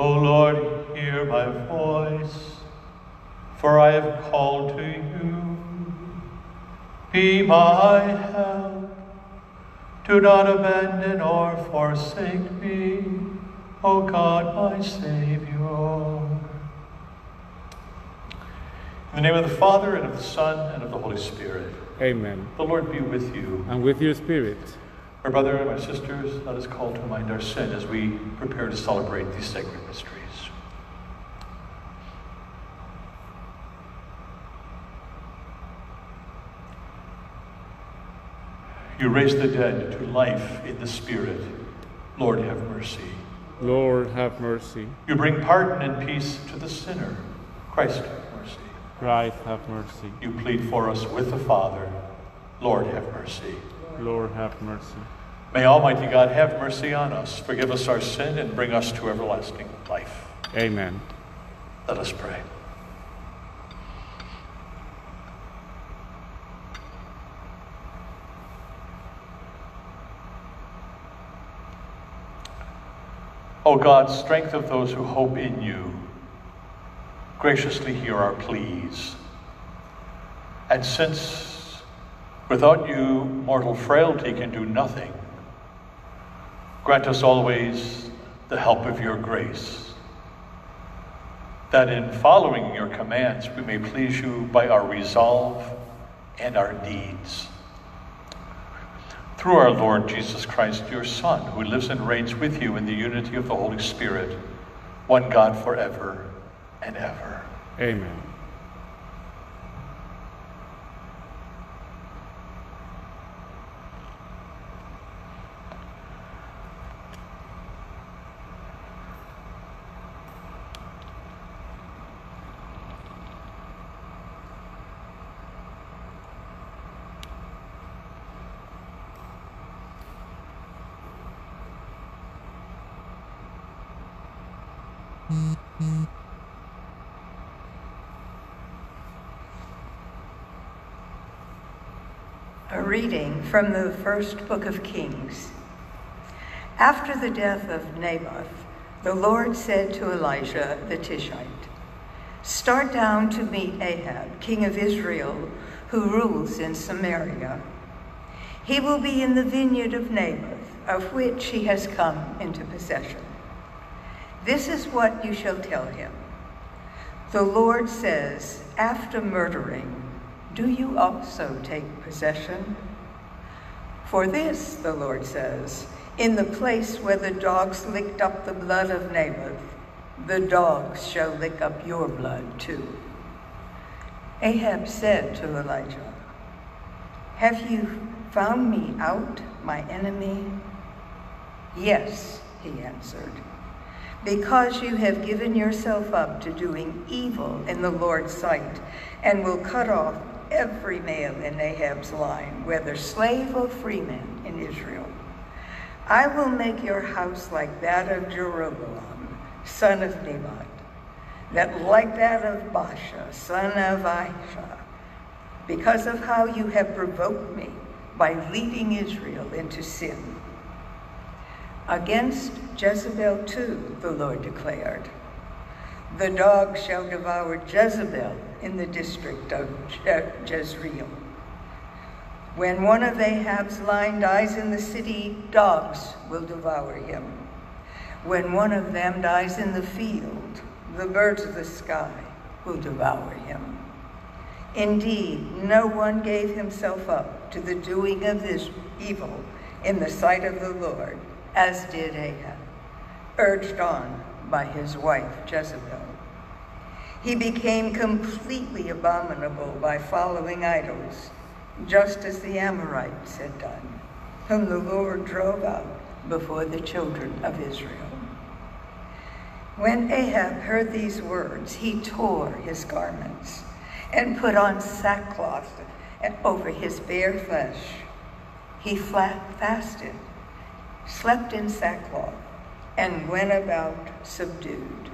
O Lord, hear my voice, for I have called to you. Be my help. Do not abandon or forsake me, O God, my Savior. In the name of the Father, and of the Son, and of the Holy Spirit. Amen. The Lord be with you. And with your spirit. My brother and my sisters, let us call to mind our sin as we prepare to celebrate these sacred mysteries. You raise the dead to life in the Spirit. Lord, have mercy. Lord, have mercy. You bring pardon and peace to the sinner. Christ, have mercy. Christ, have mercy. You plead for us with the Father. Lord, have mercy. Lord, have mercy. May Almighty God have mercy on us, forgive us our sin, and bring us to everlasting life. Amen. Let us pray. O God, strength of those who hope in you, graciously hear our pleas. And since without you mortal frailty can do nothing, grant us always the help of your grace, that in following your commands we may please you by our resolve and our deeds. Through our Lord Jesus Christ, your Son, who lives and reigns with you in the unity of the Holy Spirit, one God forever and ever. Amen. A reading from the first book of Kings. After the death of Naboth, the Lord said to Elijah the Tishbite, Start down to meet Ahab, king of Israel, who rules in Samaria. He will be in the vineyard of Naboth, of which he has come into possession. This is what you shall tell him. The Lord says, After murdering, do you also take possession? For this, the Lord says, in the place where the dogs licked up the blood of Naboth, the dogs shall lick up your blood too. Ahab said to Elijah, Have you found me out, my enemy? Yes, he answered, because you have given yourself up to doing evil in the Lord's sight and will cut off every male in Ahab's line, whether slave or freeman in Israel. I will make your house like that of Jeroboam, son of Nebat, that like that of Baasha, son of Ahijah, because of how you have provoked me by leading Israel into sin. Against Jezebel too, the Lord declared. The dog shall devour Jezebel in the district of Je- Jezreel. When one of Ahab's line dies in the city, dogs will devour him. When one of them dies in the field, the birds of the sky will devour him. Indeed, no one gave himself up to the doing of this evil in the sight of the Lord, as did Ahab, urged on by his wife Jezebel. He became completely abominable by following idols, just as the Amorites had done, whom the Lord drove out before the children of Israel. When Ahab heard these words, he tore his garments and put on sackcloth over his bare flesh. He fasted, slept in sackcloth, and went about subdued.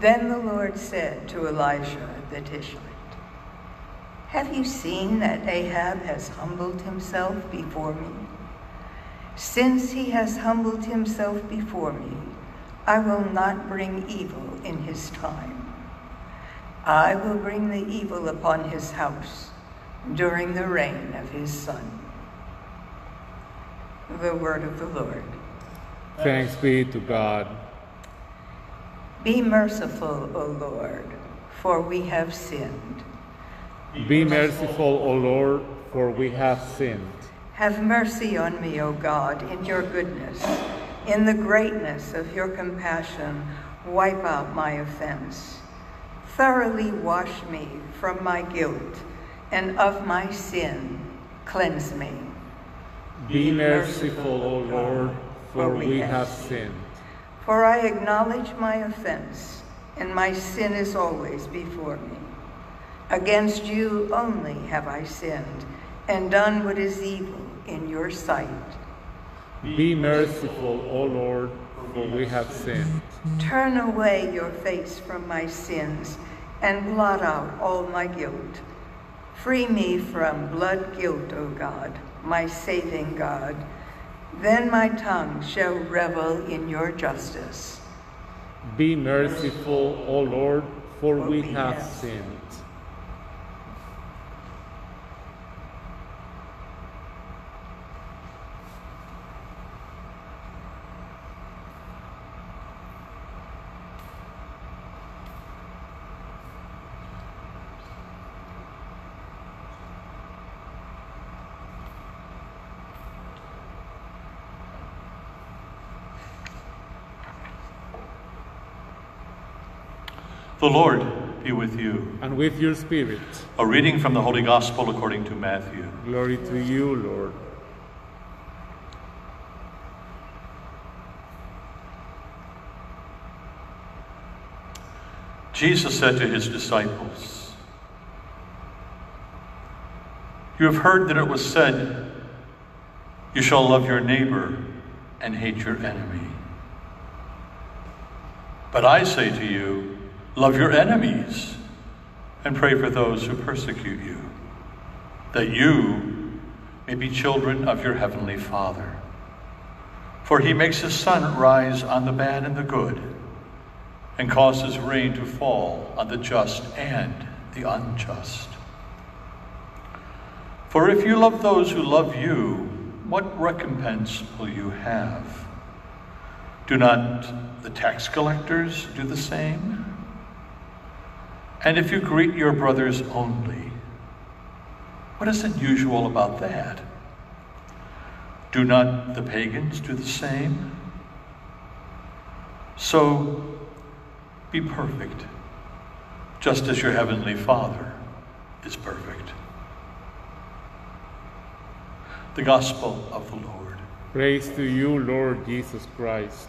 Then the Lord said to Elijah the Tishbite, Have you seen that Ahab has humbled himself before me? Since he has humbled himself before me, I will not bring evil in his time. I will bring the evil upon his house during the reign of his son. The word of the Lord. Thanks be to God. Be merciful, O Lord, for we have sinned. Be merciful, O Lord, for we have sinned. Have mercy on me, O God, in your goodness. In the greatness of your compassion, wipe out my offense. Thoroughly wash me from my guilt, and of my sin, cleanse me. Be merciful, O Lord, for we have sinned. For I acknowledge my offense, and my sin is always before me. Against you only have I sinned, and done what is evil in your sight. Be merciful, O Lord, for we have sinned. Turn away your face from my sins, and blot out all my guilt. Free me from blood guilt, O God, my saving God. Then my tongue shall revel in your justice. Be merciful, O Lord, for we have sinned. The Lord be with you. And with your spirit, A reading from the Holy Gospel according to Matthew. glory to you, Lord. Jesus said to his disciples, You have heard that it was said, You shall love your neighbor and hate your enemy. But I say to you, Love your enemies and pray for those who persecute you, that you may be children of your heavenly Father. For he makes his sun rise on the bad and the good and causes rain to fall on the just and the unjust. For if you love those who love you, what recompense will you have? Do not the tax collectors do the same? And if you greet your brothers only, what is unusual about that? Do not the pagans do the same? So be perfect, just as your heavenly Father is perfect. The Gospel of the Lord. Praise to you, Lord Jesus Christ.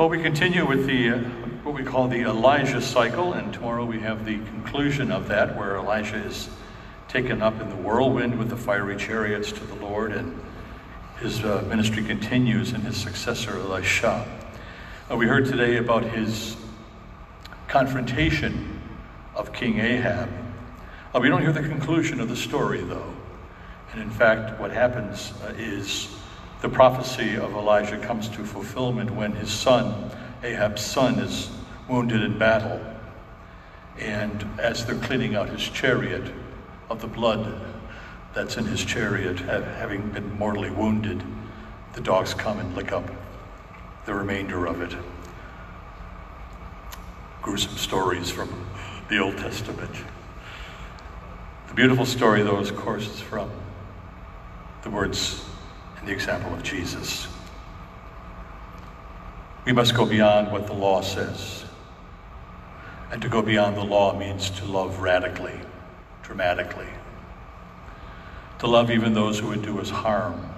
Well, we continue with the uh, what we call the Elijah cycle, and tomorrow we have the conclusion of that, where Elijah is taken up in the whirlwind with the fiery chariots to the Lord, and his uh, ministry continues in his successor Elisha. Uh, we heard today about his confrontation of King Ahab. Uh, we don't hear the conclusion of the story, though. And in fact, what happens uh, is the prophecy of Elijah comes to fulfillment when his son, Ahab's son, is wounded in battle. And as they're cleaning out his chariot of the blood that's in his chariot, having been mortally wounded, the dogs come and lick up the remainder of it. Gruesome stories from the Old Testament. The beautiful story, though, of course, is from the words and the example of Jesus. We must go beyond what the law says. And to go beyond the law means to love radically, dramatically, to love even those who would do us harm.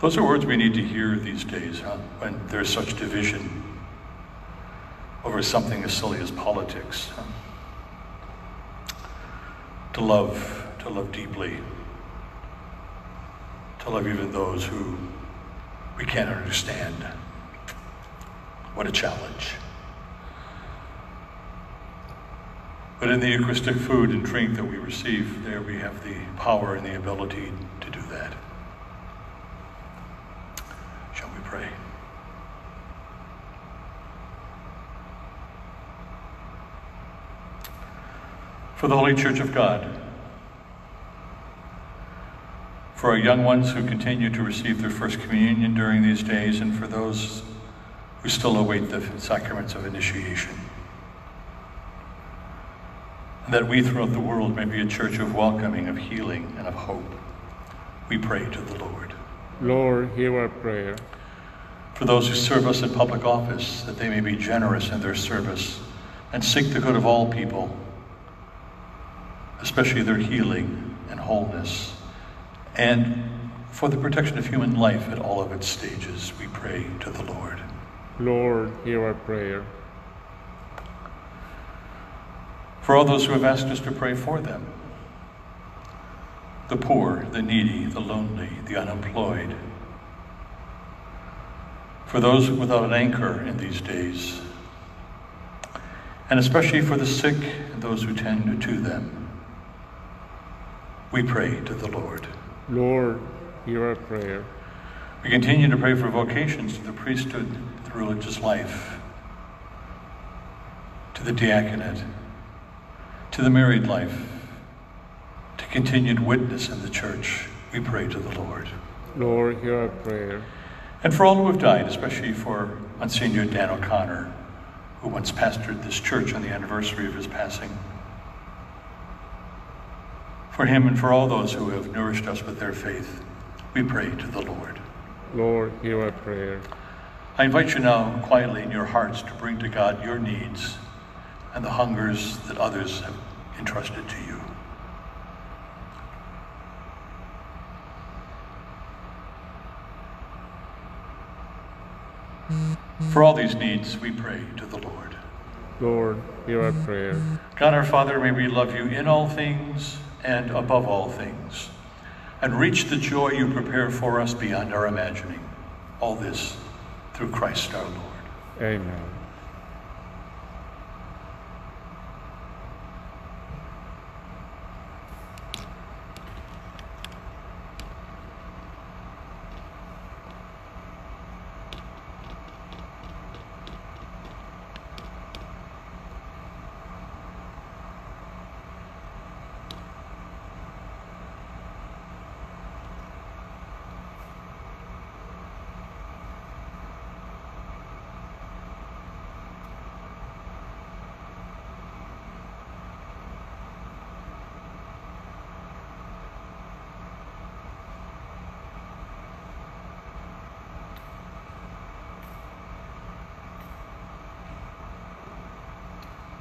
Those are words we need to hear these days huh? when there's such division over something as silly as politics. Huh? To love, to love deeply, to love even those who we can't understand. What a challenge. But in the Eucharistic food and drink that we receive, there we have the power and the ability to do that. Shall we pray? For the Holy Church of God, for our young ones who continue to receive their first communion during these days, and for those who still await the sacraments of initiation. And that we throughout the world may be a church of welcoming, of healing, and of hope. We pray to the Lord. Lord, hear our prayer. For those who serve us in public office, that they may be generous in their service and seek the good of all people, especially their healing and wholeness. And for the protection of human life at all of its stages, we pray to the Lord. Lord, hear our prayer. For all those who have asked us to pray for them the poor, the needy, the lonely, the unemployed. For those without an anchor in these days, and especially for the sick and those who tend to them, we pray to the Lord. Lord, hear our prayer. We continue to pray for vocations to the priesthood, the religious life, to the diaconate, to the married life, to continued witness in the church. We pray to the Lord. Lord, hear our prayer. And for all who have died, especially for Monsignor Dan O'Connor, who once pastored this church on the anniversary of his passing. For him and for all those who have nourished us with their faith, we pray to the Lord. Lord, hear our prayer. I invite you now quietly in your hearts to bring to God your needs and the hungers that others have entrusted to you. For all these needs, we pray to the Lord. Lord, hear our prayer. God our Father, may we love you in all things and above all things, and reach the joy you prepare for us beyond our imagining. All this through Christ our Lord. Amen.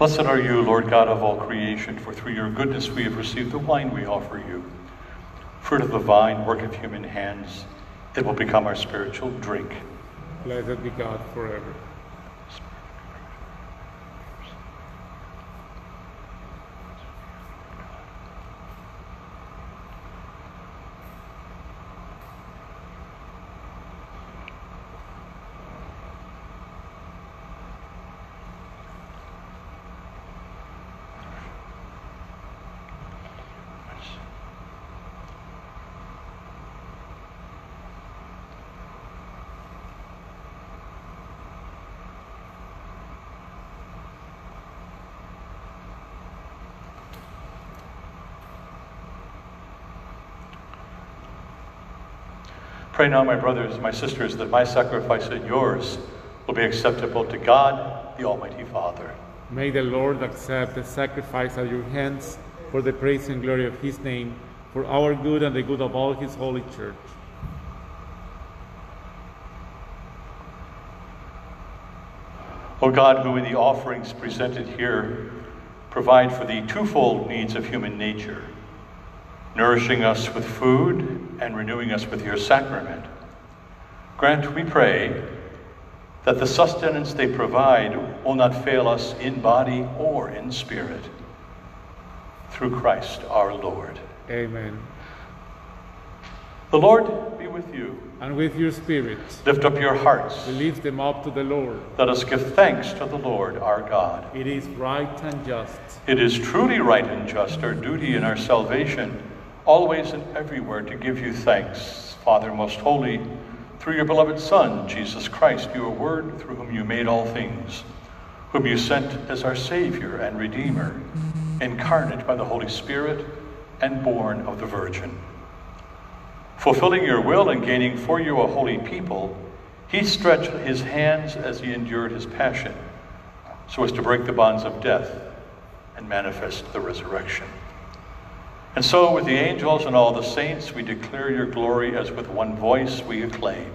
Blessed are you, Lord God of all creation, for through your goodness we have received the wine we offer you. Fruit of the vine, work of human hands, it will become our spiritual drink. Blessed be God forever. Pray now, my brothers, my sisters, that my sacrifice and yours will be acceptable to God, the Almighty Father. May the Lord accept the sacrifice at your hands for the praise and glory of his name, for our good and the good of all his holy church. O God, who in the offerings presented here provide for the twofold needs of human nature, nourishing us with food and renewing us with your sacrament, grant, we pray, that the sustenance they provide will not fail us in body or in spirit. Through Christ our Lord. Amen. The Lord be with you. And with your spirit, Lift up your hearts. we lift them up to the Lord. Let us give thanks to the Lord our God. It is right and just. It is truly right and just, our duty and our salvation, always and everywhere to give you thanks, Father most holy, through your beloved Son, Jesus Christ, your word, through whom you made all things, whom you sent as our Savior and Redeemer, incarnate by the Holy Spirit and born of the Virgin. Fulfilling your will and gaining for you a holy people, he stretched his hands as he endured his passion, so as to break the bonds of death and manifest the resurrection. And so, with the angels and all the saints, we declare your glory as with one voice we acclaim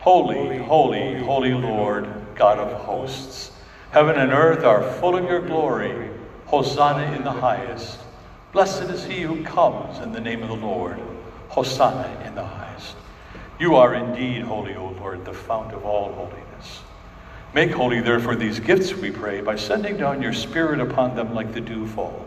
Holy, holy, holy Lord, God of hosts. Heaven and earth are full of your glory. Hosanna in the highest. Blessed is he who comes in the name of the Lord. Hosanna in the highest. You are indeed holy, O Lord, the fount of all holiness. Make holy, therefore, these gifts, we pray, by sending down your Spirit upon them like the dewfall,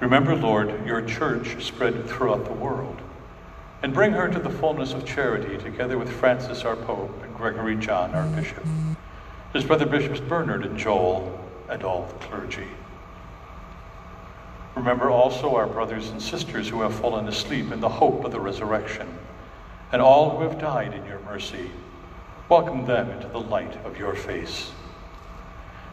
Remember, Lord, your church spread throughout the world, and bring her to the fullness of charity, together with Francis, our Pope, and Gregory John, our Bishop, his brother Bishops Bernard and Joel, and all the clergy. Remember also our brothers and sisters who have fallen asleep in the hope of the resurrection, and all who have died in your mercy. Welcome them into the light of your face.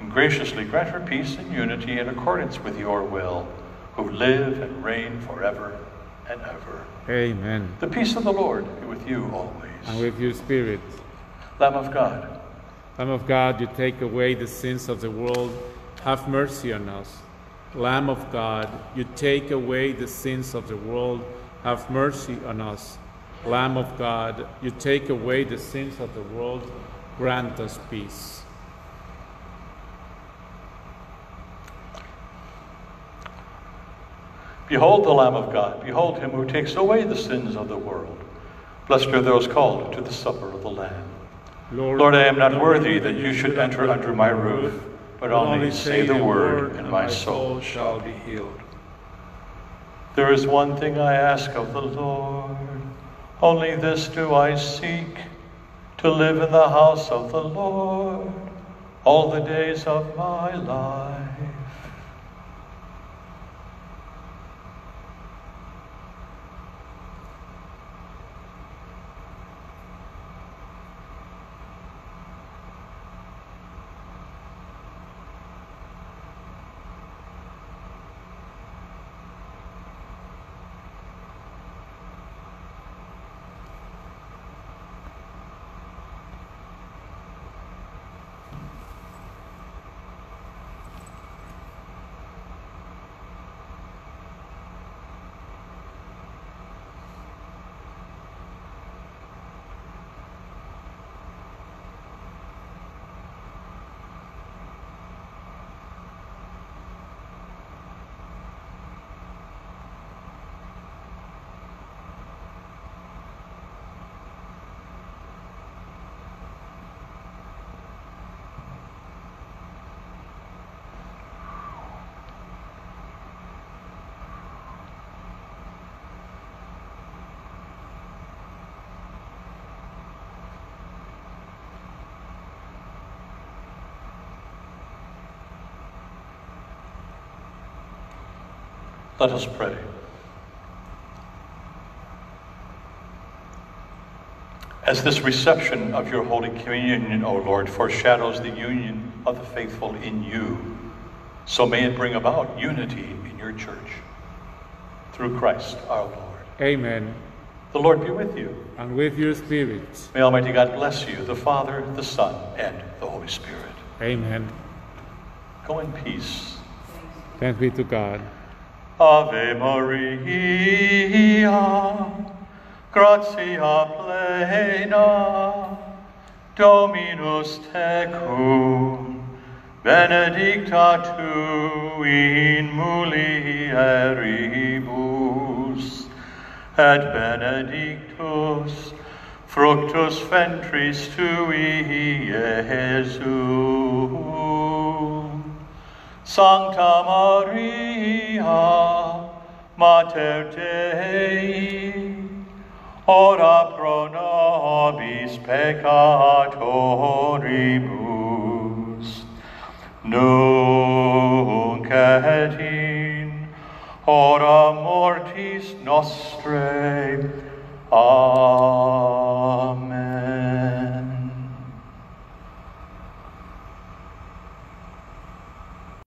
And graciously grant her peace and unity in accordance with your will, who live and reign forever and ever. Amen. The peace of the Lord be with you always. And with your spirit. Lamb of God, Lamb of God, you take away the sins of the world. Have mercy on us. Lamb of God, you take away the sins of the world. Have mercy on us. Lamb of God, you take away the sins of the world. Grant us peace. Behold the Lamb of God. Behold him who takes away the sins of the world. Blessed are those called to the supper of the Lamb. Lord, I am not worthy that you should enter under my roof, but only say the word, and my soul shall be healed. There is one thing I ask of the Lord, only this do I seek, to live in the house of the Lord all the days of my life. Let us pray. As this reception of your Holy Communion, O Lord, foreshadows the union of the faithful in you, so may it bring about unity in your church. Through Christ our Lord. Amen. The Lord be with you. And with your spirit. May Almighty God bless you, the Father, the Son, and the Holy Spirit. Amen. Go in peace. Thanks be to God. Ave Maria, gratia plena, Dominus tecum, benedicta tu in mulieribus, et benedictus fructus ventris tui, Iesus. Sancta Maria, Mater Dei, ora pro nobis peccatoribus, nunc et in hora mortis nostrae. Amen.